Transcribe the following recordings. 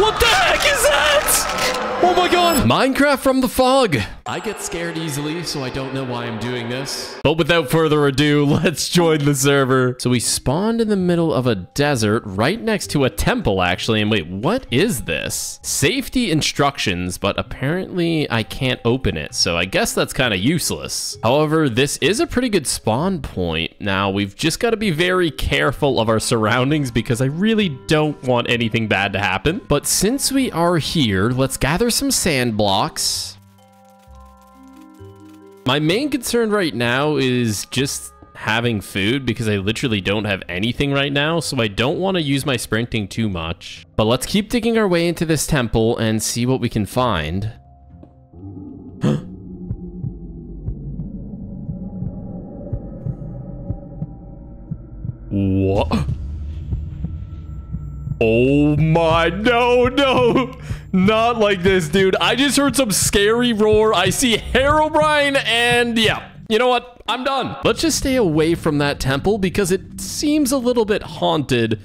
What the heck is that? Oh my god. Minecraft from the fog. I get scared easily, so I don't know why I'm doing this. But without further ado, let's join the server. So we spawned in the middle of a desert right next to a temple, actually. And wait, what is this? Safety instructions, but apparently I can't open it. So I guess that's kind of useless. However, this is a pretty good spawn point. Now, we've just got to be very careful of our surroundings because I really don't want anything bad to happen. But since we are here, let's gather some sand blocks. My main concern right now is just having food because I literally don't have anything right now, so I don't want to use my sprinting too much. But let's keep digging our way into this temple and see what we can find. what? Oh my, no, no. Not like this, dude. I just heard some scary roar. I see Herobrine and yeah, you know what? I'm done. Let's just stay away from that temple because it seems a little bit haunted.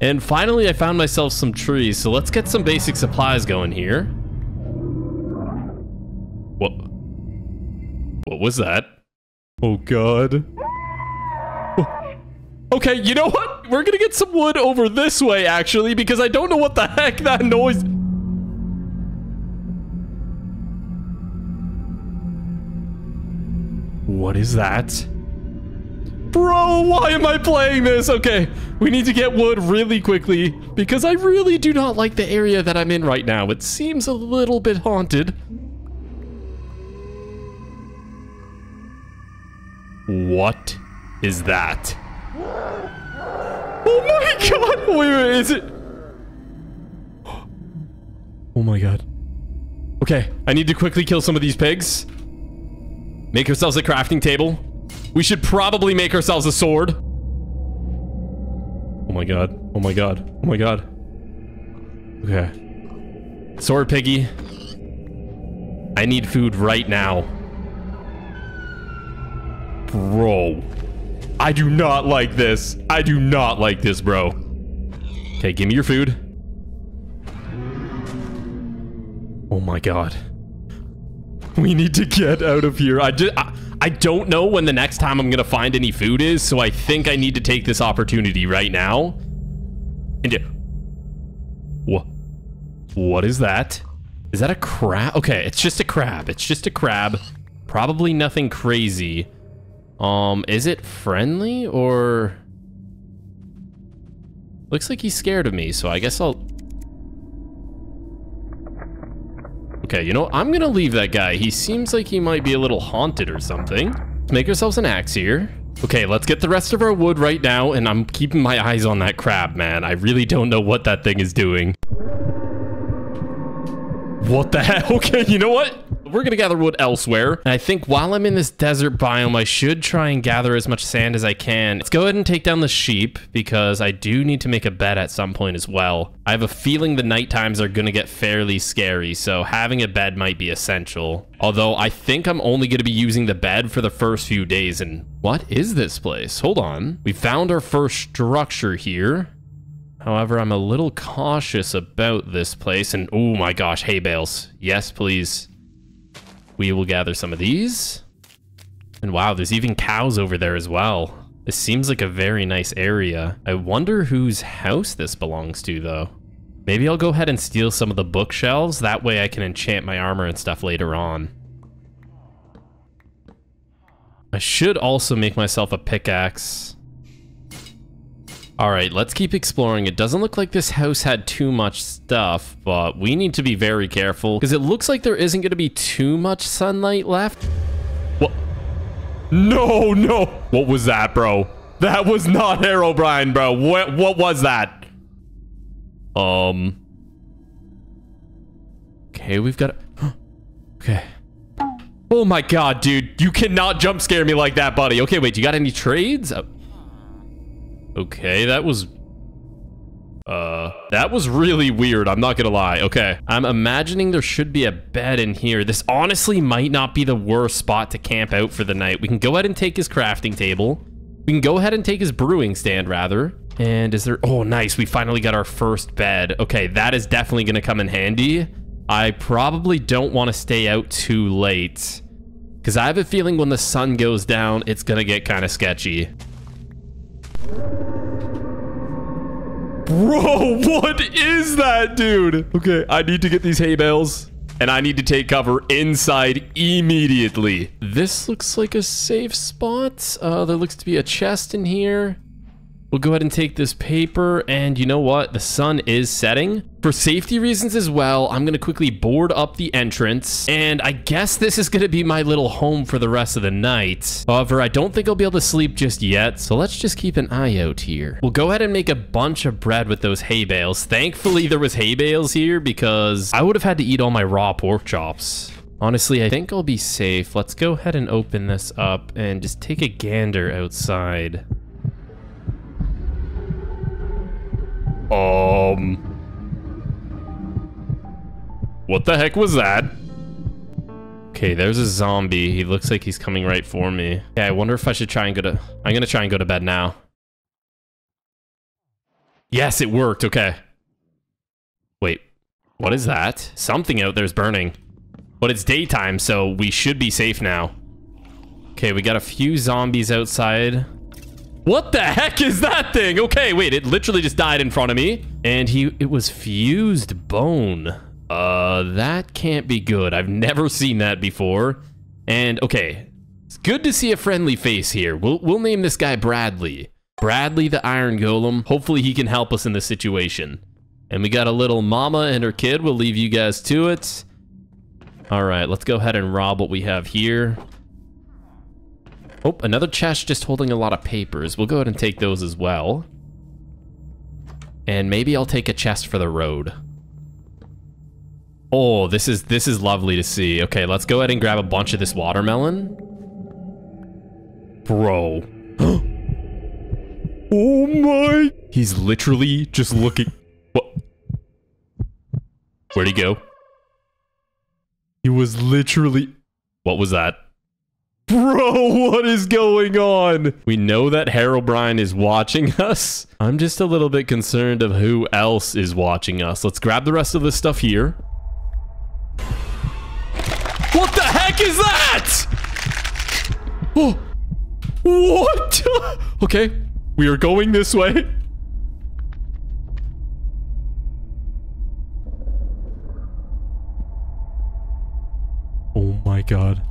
And finally, I found myself some trees. So let's get some basic supplies going here. What? What was that? Oh, God. Oh. Okay, you know what? We're gonna get some wood over this way, actually, because I don't know what the heck that noise... What is that? Bro, why am I playing this? Okay, we need to get wood really quickly because I really do not like the area that I'm in right now. It seems a little bit haunted. What is that? Oh my god! Wait, wait, is it? Oh my god. Okay, I need to quickly kill some of these pigs. Make ourselves a crafting table. We should probably make ourselves a sword. Oh my god. Oh my god. Oh my god. Okay. Sword piggy. I need food right now. Bro. I do not like this. I do not like this, bro. Okay, give me your food. Oh my god. We need to get out of here. I just I, I don't know when the next time I'm gonna find any food is, so I think I need to take this opportunity right now. And what? What is that? Is that a crab? Okay, it's just a crab. It's just a crab. Probably nothing crazy. Um, is it friendly or? Looks like he's scared of me, so I guess I'll Okay, you know, I'm gonna leave that guy. He seems like he might be a little haunted or something. Make ourselves an axe here. Okay, let's get the rest of our wood right now, and I'm keeping my eyes on that crab, man. I really don't know what that thing is doing. What the heck? Okay, you know what? We're gonna gather wood elsewhere. And I think while I'm in this desert biome, I should try and gather as much sand as I can. Let's go ahead and take down the sheep because I do need to make a bed at some point as well. I have a feeling the night times are gonna get fairly scary, so having a bed might be essential. Although I think I'm only gonna be using the bed for the first few days. And what is this place? Hold on. We found our first structure here. However, I'm a little cautious about this place. And oh my gosh, hay bales. Yes, please. We will gather some of these. And wow, there's even cows over there as well. This seems like a very nice area. I wonder whose house this belongs to, though. Maybe I'll go ahead and steal some of the bookshelves. That way I can enchant my armor and stuff later on. I should also make myself a pickaxe. Alright, let's keep exploring. It doesn't look like this house had too much stuff, but we need to be very careful because it looks like there isn't going to be too much sunlight left. What? No, no. What was that, bro? That was not Herobrine, bro. What, what was that? Um. Okay, we've got... okay. Oh my god, dude. You cannot jump scare me like that, buddy. Okay, wait. You got any trades? Oh. Okay, that was... Uh, that was really weird. I'm not gonna lie. Okay. I'm imagining there should be a bed in here. This honestly might not be the worst spot to camp out for the night. We can go ahead and take his crafting table. We can go ahead and take his brewing stand, rather. And is there... Oh, nice. We finally got our first bed. Okay, that is definitely going to come in handy. I probably don't want to stay out too late. Because I have a feeling when the sun goes down, it's going to get kind of sketchy. Bro, what is that, dude? Okay, I need to get these hay bales and I need to take cover inside immediately. This looks like a safe spot. Uh, there looks to be a chest in here. We'll go ahead and take this paper, and you know what? The sun is setting. For safety reasons as well, I'm going to quickly board up the entrance, and I guess this is going to be my little home for the rest of the night. However, I don't think I'll be able to sleep just yet, so let's just keep an eye out here. We'll go ahead and make a bunch of bread with those hay bales. Thankfully, there was hay bales here because I would have had to eat all my raw pork chops. Honestly, I think I'll be safe. Let's go ahead and open this up and just take a gander outside. Um. What the heck was that? Okay, there's a zombie. He looks like he's coming right for me. Yeah, I wonder if I should try and go to... I'm gonna try and go to bed now. Yes, it worked. Okay. Wait. What is that? Something out there's burning. But it's daytime, so we should be safe now. Okay, we got a few zombies outside. What the heck is that thing? Okay, wait, it literally just died in front of me. And he, it was fused bone. Uh, that can't be good. I've never seen that before. And okay, it's good to see a friendly face here. We'll, we'll name this guy Bradley. Bradley the Iron Golem. Hopefully he can help us in this situation. And we got a little mama and her kid. We'll leave you guys to it. All right, let's go ahead and rob what we have here. Oh, another chest just holding a lot of papers. We'll go ahead and take those as well. And maybe I'll take a chest for the road. Oh, this is this is lovely to see. Okay, let's go ahead and grab a bunch of this watermelon. Bro. oh my. He's literally just looking. What? Where'd he go? He was literally... What was that? Bro, what is going on? We know that Herobrine is watching us. I'm just a little bit concerned of who else is watching us. Let's grab the rest of this stuff here. Heck is that? Oh, what? okay, we are going this way. Oh my god.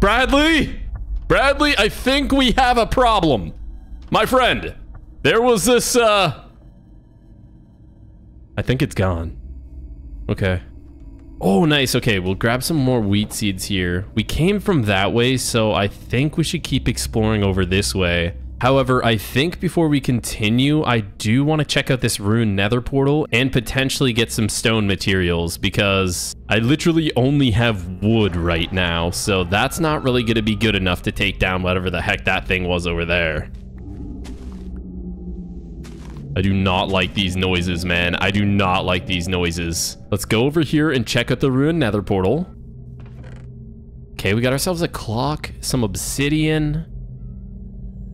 Bradley! Bradley, I think we have a problem. My friend, there was this, uh... I think it's gone. Okay. Oh, nice. Okay, we'll grab some more wheat seeds here. We came from that way, so I think we should keep exploring over this way. However, I think before we continue, I do want to check out this ruined nether portal and potentially get some stone materials because I literally only have wood right now, so that's not really going to be good enough to take down whatever the heck that thing was over there. I do not like these noises, man. I do not like these noises. Let's go over here and check out the ruined nether portal. Okay, we got ourselves a clock, some obsidian,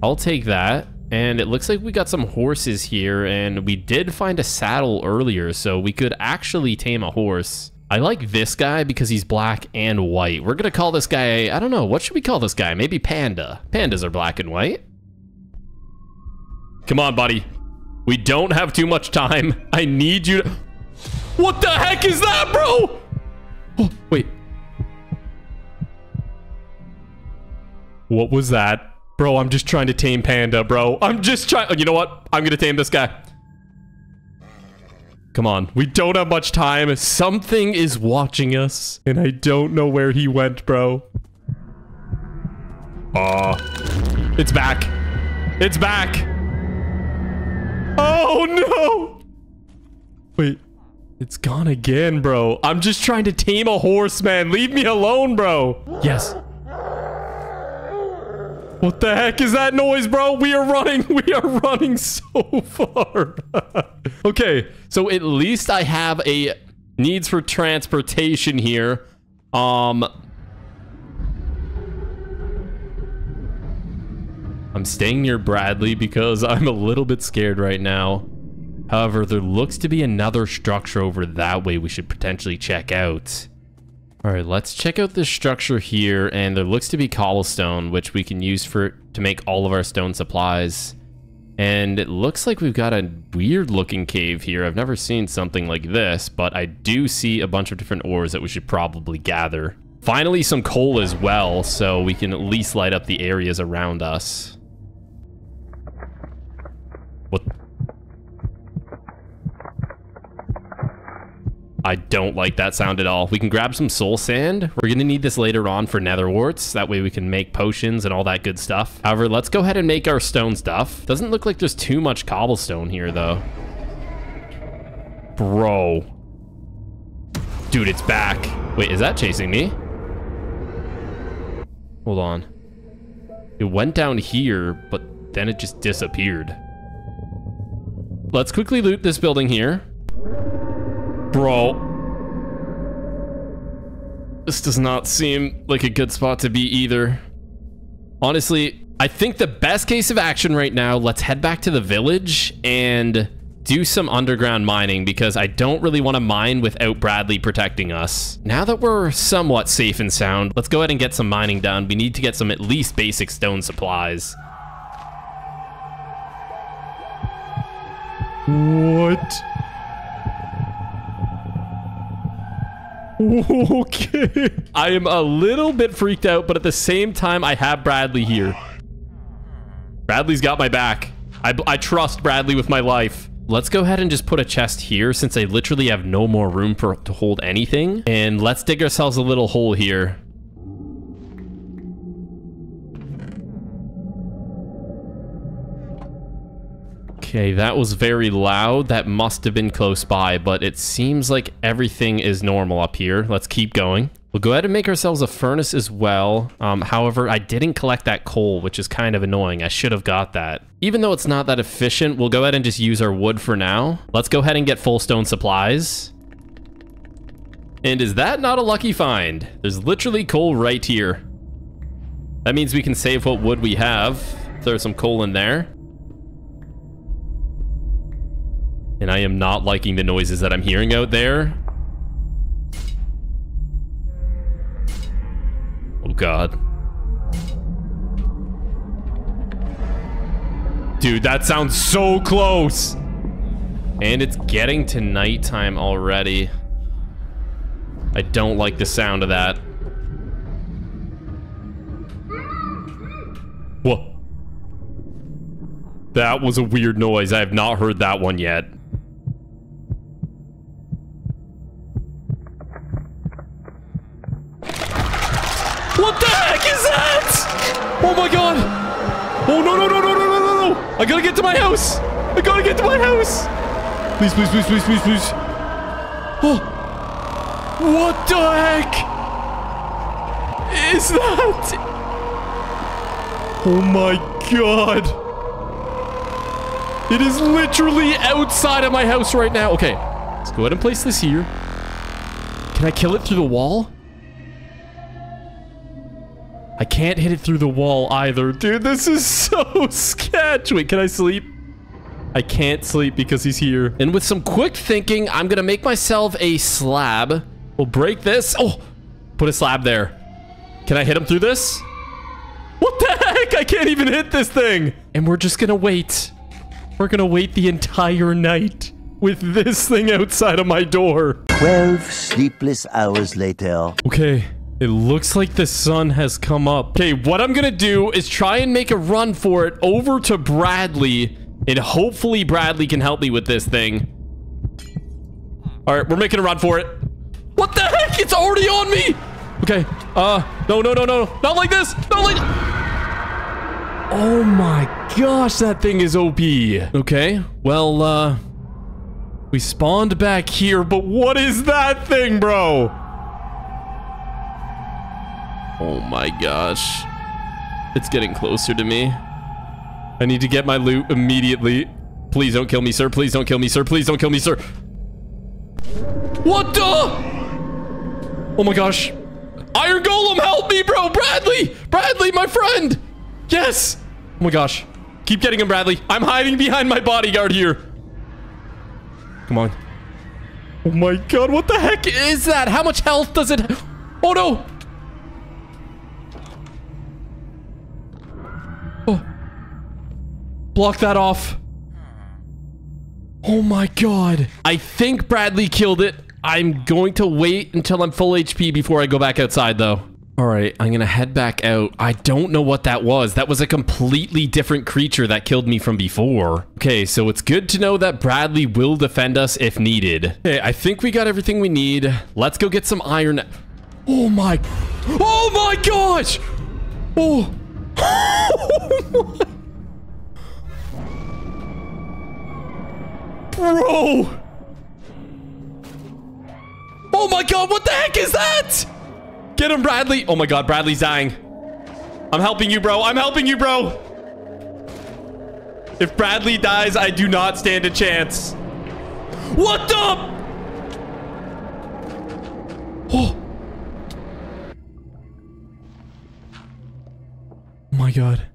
I'll take that. And it looks like we got some horses here, and we did find a saddle earlier, so we could actually tame a horse. I like this guy because he's black and white. We're gonna call this guy, I don't know, what should we call this guy? Maybe Panda. Pandas are black and white. Come on, buddy. We don't have too much time. I need you to... What the heck is that, bro? Oh, wait. What was that? Bro, I'm just trying to tame Panda, bro. I'm just trying- oh, You know what? I'm gonna tame this guy. Come on. We don't have much time. Something is watching us, and I don't know where he went, bro. Aw. Uh, it's back. It's back. Oh, no. Wait. It's gone again, bro. I'm just trying to tame a horse, man. Leave me alone, bro. Yes. What the heck is that noise, bro? We are running. We are running so far. okay, so at least I have a needs for transportation here. Um, I'm staying near Bradley because I'm a little bit scared right now. However, there looks to be another structure over that way we should potentially check out. All right, let's check out this structure here, and there looks to be cobblestone, which we can use for to make all of our stone supplies. And it looks like we've got a weird looking cave here. I've never seen something like this, but I do see a bunch of different ores that we should probably gather. Finally, some coal as well, so we can at least light up the areas around us. What? I don't like that sound at all. We can grab some soul sand. We're going to need this later on for nether warts. That way we can make potions and all that good stuff. However, let's go ahead and make our stone stuff. Doesn't look like there's too much cobblestone here, though. Bro. Dude, it's back. Wait, is that chasing me? Hold on. It went down here, but then it just disappeared. Let's quickly loot this building here. Bro. This does not seem like a good spot to be either. Honestly, I think the best case of action right now, let's head back to the village and do some underground mining because I don't really want to mine without Bradley protecting us. Now that we're somewhat safe and sound, let's go ahead and get some mining done. We need to get some at least basic stone supplies. What? Okay. I am a little bit freaked out, but at the same time, I have Bradley here. Bradley's got my back. I, I trust Bradley with my life. Let's go ahead and just put a chest here since I literally have no more room for to hold anything. And let's dig ourselves a little hole here. Okay, that was very loud. That must have been close by, but it seems like everything is normal up here. Let's keep going. We'll go ahead and make ourselves a furnace as well. Um, however, I didn't collect that coal, which is kind of annoying. I should have got that. Even though it's not that efficient, we'll go ahead and just use our wood for now. Let's go ahead and get full stone supplies. And is that not a lucky find? There's literally coal right here. That means we can save what wood we have. Throw some coal in there. And I am not liking the noises that I'm hearing out there. Oh god. Dude, that sounds so close! And it's getting to nighttime already. I don't like the sound of that. What? That was a weird noise. I have not heard that one yet. Please, please, please, please, please, please. Oh. What the heck? Is that? Oh my god. It is literally outside of my house right now. Okay, let's go ahead and place this here. Can I kill it through the wall? I can't hit it through the wall either. Dude, this is so sketch. Wait, can I sleep? I can't sleep because he's here. And with some quick thinking, I'm going to make myself a slab. We'll break this. Oh, put a slab there. Can I hit him through this? What the heck? I can't even hit this thing. And we're just going to wait. We're going to wait the entire night with this thing outside of my door. 12 sleepless hours later. Okay. It looks like the sun has come up. Okay, what I'm gonna do is try and make a run for it over to Bradley, and hopefully Bradley can help me with this thing. All right, we're making a run for it. What the heck? It's already on me. Okay, uh, no, no, no, no, not like this, not like... Oh my gosh, that thing is OP. Okay, well, uh, we spawned back here, but what is that thing, bro? Oh my gosh. It's getting closer to me. I need to get my loot immediately. Please don't kill me, sir. Please don't kill me, sir. Please don't kill me, sir. What the? Oh my gosh. Iron Golem, help me, bro. Bradley. Bradley, my friend. Yes. Oh my gosh. Keep getting him, Bradley. I'm hiding behind my bodyguard here. Come on. Oh my god, what the heck is that? How much health does it... Oh no! Block that off. Oh my god. I think Bradley killed it. I'm going to wait until I'm full HP before I go back outside, though. All right, I'm gonna head back out. I don't know what that was. That was a completely different creature that killed me from before. Okay, so it's good to know that Bradley will defend us if needed. Okay, I think we got everything we need. Let's go get some iron. Oh my, oh my gosh! Oh. oh Bro! Oh my god, what the heck is that? Get him, Bradley. Oh my god, Bradley's dying. I'm helping you, bro. I'm helping you, bro. If Bradley dies, I do not stand a chance. What the? Oh. Oh my god.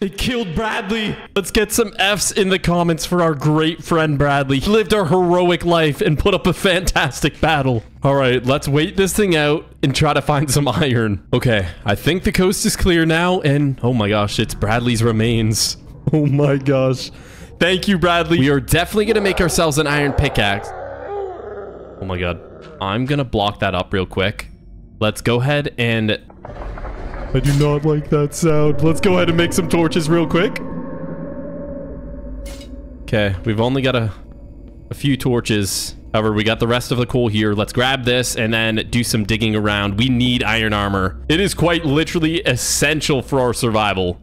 They killed Bradley. Let's get some F's in the comments for our great friend Bradley. He lived a heroic life and put up a fantastic battle. All right, let's wait this thing out and try to find some iron. Okay, I think the coast is clear now and oh my gosh, it's Bradley's remains. Oh my gosh. Thank you, Bradley. We are definitely going to make ourselves an iron pickaxe. Oh my god. I'm going to block that up real quick. Let's go ahead and I do not like that sound. Let's go ahead and make some torches real quick. Okay, we've only got a, a few torches. However, we got the rest of the coal here. Let's grab this and then do some digging around. We need iron armor. It is quite literally essential for our survival.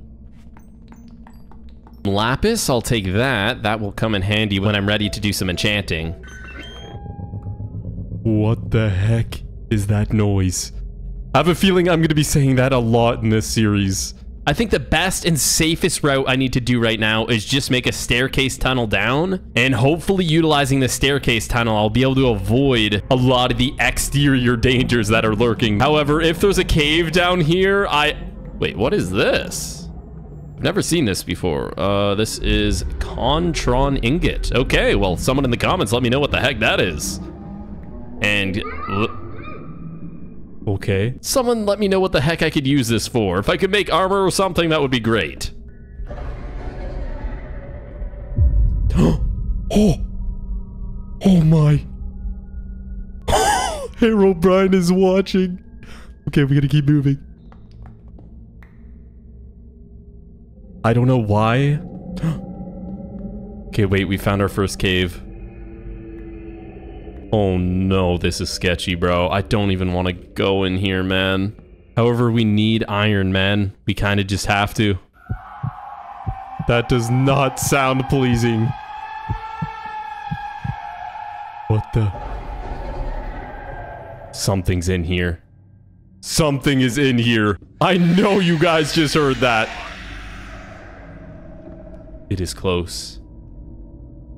Lapis, I'll take that. That will come in handy when I'm ready to do some enchanting. What the heck is that noise? I have a feeling I'm going to be saying that a lot in this series. I think the best and safest route I need to do right now is just make a staircase tunnel down. And hopefully utilizing the staircase tunnel, I'll be able to avoid a lot of the exterior dangers that are lurking. However, if there's a cave down here, I... Wait, what is this? I've never seen this before. Uh, this is Contron Ingot. Okay, well, someone in the comments let me know what the heck that is. And... Okay. Someone let me know what the heck I could use this for. If I could make armor or something, that would be great. oh! Oh my. Harold Herobrine is watching. Okay, we gotta keep moving. I don't know why. okay, wait, we found our first cave. Oh no, this is sketchy, bro. I don't even want to go in here, man. However, we need iron, man. We kind of just have to. That does not sound pleasing. What the? Something's in here. Something is in here. I know you guys just heard that. It is close.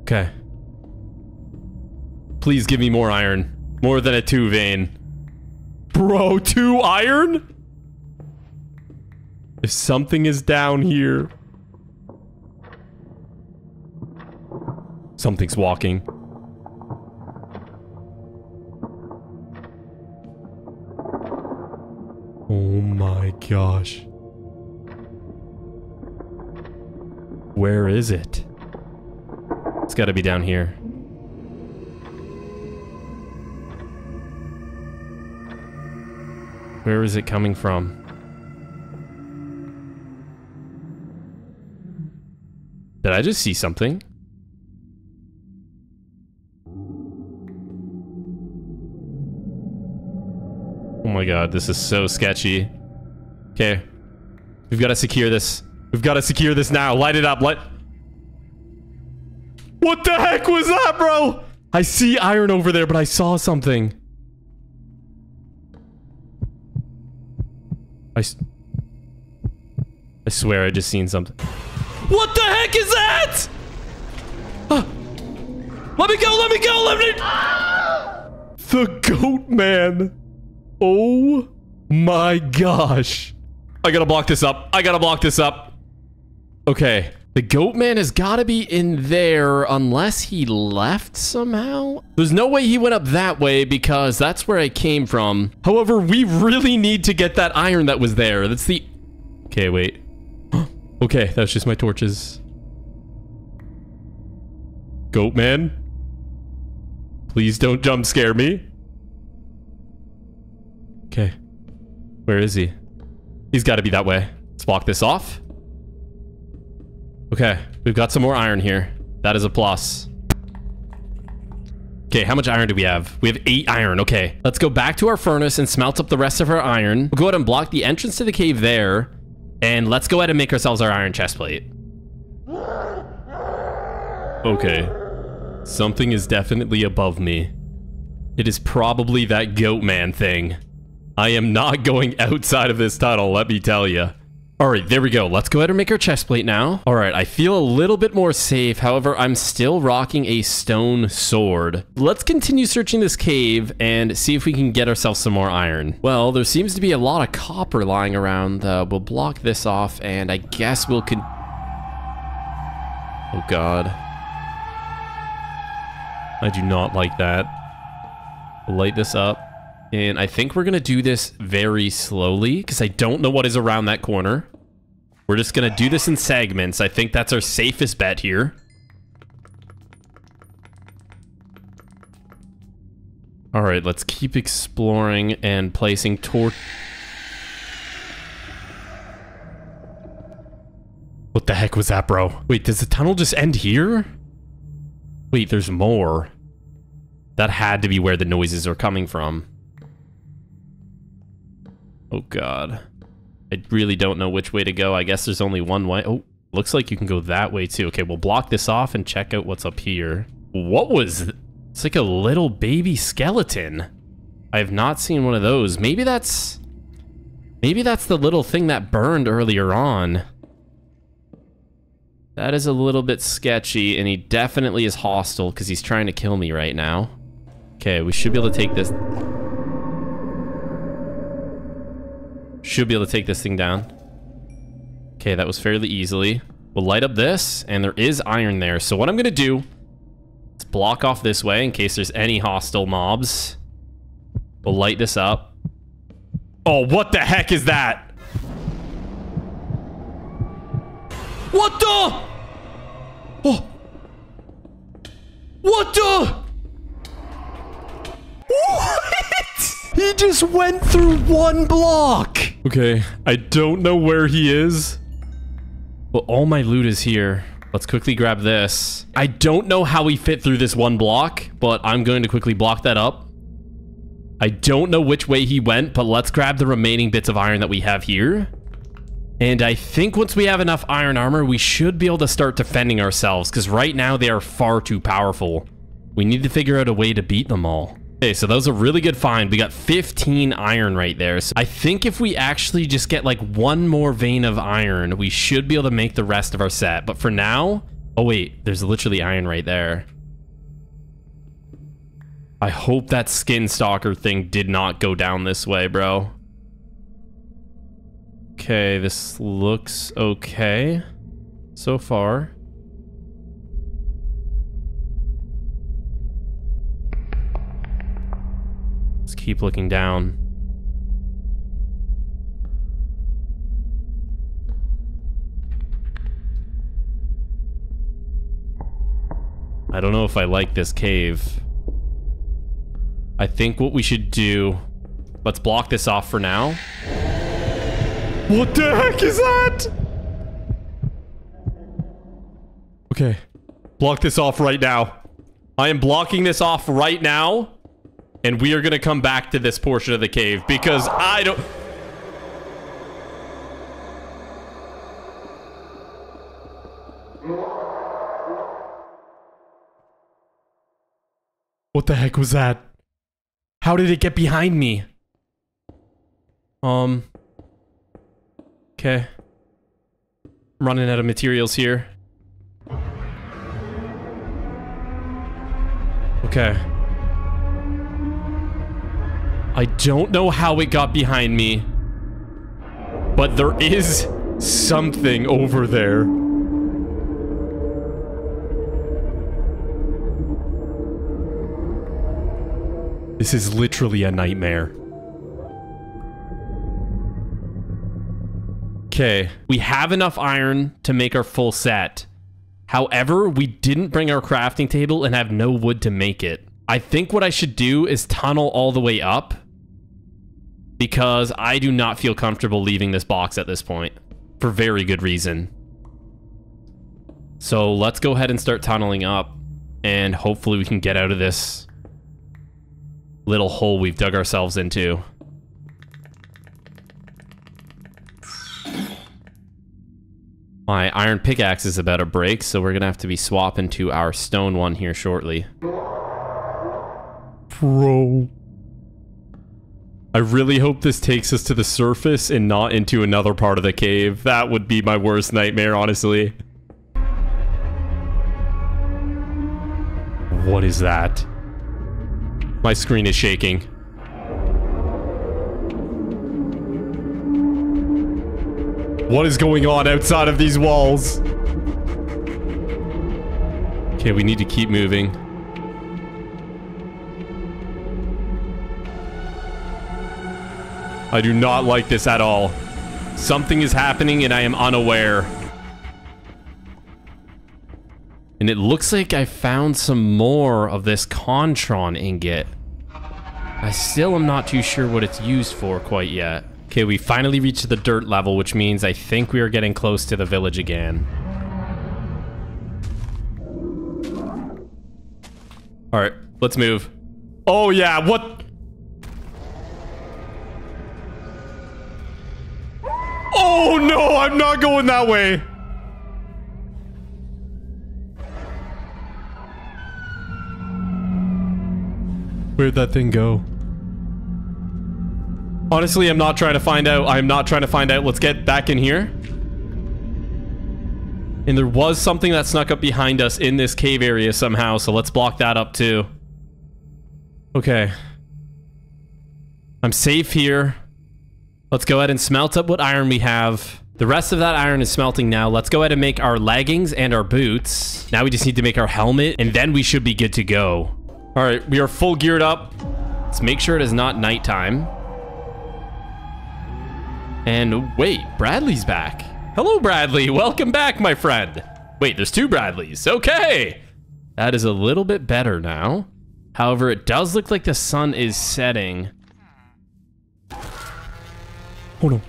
Okay. Please give me more iron. More than a two vein. Bro, two iron? If something is down here. Something's walking. Oh my gosh. Where is it? It's gotta be down here. Where is it coming from? Did I just see something? Oh my god, this is so sketchy. Okay. We've got to secure this. We've got to secure this now. Light it up. Light... What the heck was that, bro? I see iron over there, but I saw something. I, I swear I just seen something. What the heck is that? Ah. Let me go, let me go, let me... The goat man. Oh my gosh. I I gotta block this up. I gotta block this up. Okay. The goat man has got to be in there unless he left somehow. There's no way he went up that way because that's where I came from. However, we really need to get that iron that was there. That's the... Okay, wait. okay, that's just my torches. Goat man? Please don't jump scare me. Okay. Where is he? He's got to be that way. Let's block this off. Okay, we've got some more iron here. That is a plus. Okay, how much iron do we have? We have eight iron. Okay, let's go back to our furnace and smelt up the rest of our iron. We'll go ahead and block the entrance to the cave there. And let's go ahead and make ourselves our iron chest plate. Okay. Something is definitely above me. It is probably that goat man thing. I am not going outside of this tunnel, let me tell you. All right, there we go. Let's go ahead and make our chest plate now. All right, I feel a little bit more safe. However, I'm still rocking a stone sword. Let's continue searching this cave and see if we can get ourselves some more iron. Well, there seems to be a lot of copper lying around. Uh, we'll block this off and I guess we'll con- Oh God. I do not like that. Light this up. And I think we're going to do this very slowly because I don't know what is around that corner. We're just going to do this in segments. I think that's our safest bet here. All right, let's keep exploring and placing torch. What the heck was that, bro? Wait, does the tunnel just end here? Wait, there's more. That had to be where the noises are coming from. Oh god. I really don't know which way to go. I guess there's only one way. Oh, looks like you can go that way too. Okay, we'll block this off and check out what's up here. What was... It's like a little baby skeleton. I have not seen one of those. Maybe that's... Maybe that's the little thing that burned earlier on. That is a little bit sketchy, and he definitely is hostile because he's trying to kill me right now. Okay, we should be able to take this... Should be able to take this thing down. Okay, that was fairly easily. We'll light up this, and there is iron there. So what I'm going to do is block off this way in case there's any hostile mobs. We'll light this up. Oh, what the heck is that? What the? Oh. What the? What? He just went through one block. Okay, I don't know where he is. Well, all my loot is here. Let's quickly grab this. I don't know how he fit through this one block, but I'm going to quickly block that up. I don't know which way he went, but let's grab the remaining bits of iron that we have here. And I think once we have enough iron armor, we should be able to start defending ourselves, because right now they are far too powerful. We need to figure out a way to beat them all. Okay, so that was a really good find. We got 15 iron right there. So I think if we actually just get like one more vein of iron, we should be able to make the rest of our set. But for now... Oh, wait. There's literally iron right there. I hope that skin stalker thing did not go down this way, bro. Okay, this looks okay so far. Keep looking down. I don't know if I like this cave. I think what we should do... Let's block this off for now. What the heck is that? Okay. Block this off right now. I am blocking this off right now. And we are going to come back to this portion of the cave because I don't... What the heck was that? How did it get behind me? Um... Okay. I'm running out of materials here. Okay. I don't know how it got behind me. But there is something over there. This is literally a nightmare. Okay, we have enough iron to make our full set. However, we didn't bring our crafting table and have no wood to make it. I think what I should do is tunnel all the way up because I do not feel comfortable leaving this box at this point for very good reason. So let's go ahead and start tunneling up and hopefully we can get out of this little hole we've dug ourselves into. My iron pickaxe is about to break, so we're gonna have to be swapping to our stone one here shortly. Bro. I really hope this takes us to the surface and not into another part of the cave. That would be my worst nightmare, honestly. What is that? My screen is shaking. What is going on outside of these walls? Okay, we need to keep moving. I do not like this at all. Something is happening and I am unaware. And it looks like I found some more of this Contron ingot. I still am not too sure what it's used for quite yet. Okay, we finally reached the dirt level, which means I think we are getting close to the village again. Alright, let's move. Oh yeah, what? Oh no, I'm not going that way. Where'd that thing go? Honestly, I'm not trying to find out. I'm not trying to find out. Let's get back in here. And there was something that snuck up behind us in this cave area somehow, so let's block that up too. Okay. I'm safe here. Let's go ahead and smelt up what iron we have. The rest of that iron is smelting now. Let's go ahead and make our leggings and our boots. Now we just need to make our helmet, and then we should be good to go. All right, we are full geared up. Let's make sure it is not nighttime. And wait, Bradley's back. Hello, Bradley. Welcome back, my friend. Wait, there's two Bradleys. Okay. That is a little bit better now. However, it does look like the sun is setting. Hold on.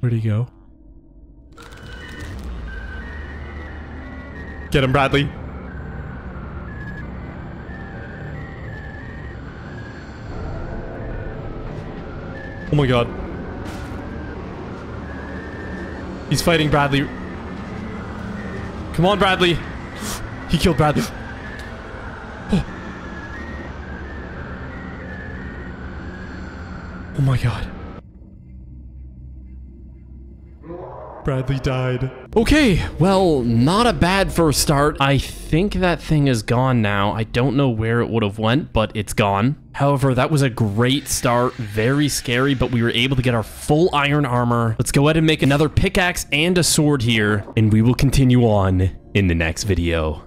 Where'd he go? Get him, Bradley. Oh my god. He's fighting Bradley. Come on, Bradley. He killed Bradley. Oh. oh my god. Bradley died. Okay, well, not a bad first start. I think that thing is gone now. I don't know where it would have went, but it's gone. However, that was a great start. Very scary, but we were able to get our full iron armor. Let's go ahead and make another pickaxe and a sword here, and we will continue on in the next video.